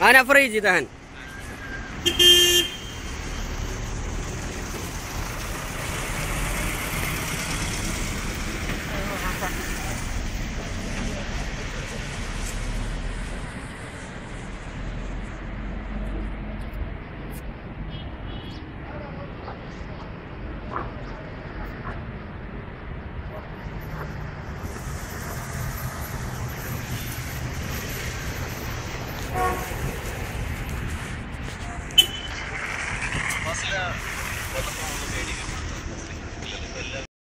Anak free tahan. Thank した。